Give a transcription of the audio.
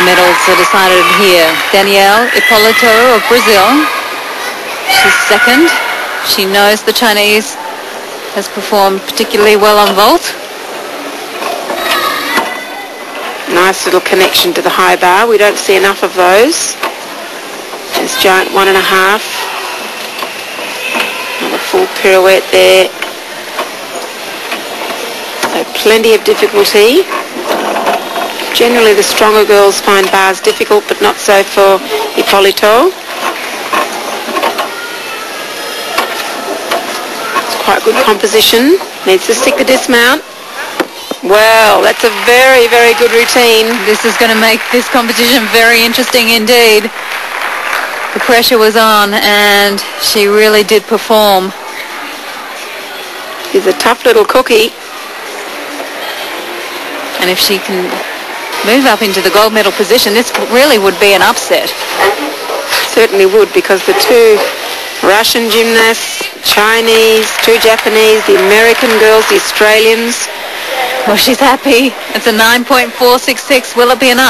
the medals are decided here. Daniele Hypolito of Brazil. She's second. She knows the Chinese has performed particularly well on vault. Nice little connection to the high bar. We don't see enough of those. There's giant one and a half. Another full pirouette there. So plenty of difficulty. Generally the stronger girls find bars difficult, but not so for Hypolito. It's quite good composition. Needs to stick the dismount. Well, that's a very, very good routine. This is going to make this competition very interesting indeed. The pressure was on and she really did perform. She's a tough little cookie. And if she can move up into the gold medal position, this really would be an upset. Certainly would because the two Russian gymnasts, Chinese, two Japanese, the American girls, the Australians, well, she's happy. It's a 9.466. Will it be enough?